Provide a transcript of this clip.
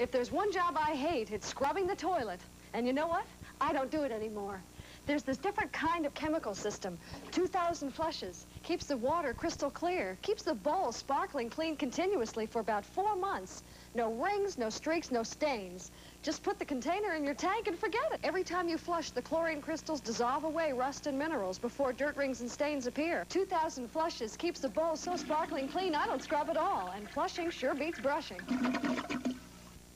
If there's one job I hate, it's scrubbing the toilet. And you know what? I don't do it anymore. There's this different kind of chemical system. 2,000 flushes. Keeps the water crystal clear. Keeps the bowl sparkling clean continuously for about four months. No rings, no streaks, no stains. Just put the container in your tank and forget it. Every time you flush, the chlorine crystals dissolve away rust and minerals before dirt rings and stains appear. 2,000 flushes keeps the bowl so sparkling clean, I don't scrub at all. And flushing sure beats brushing.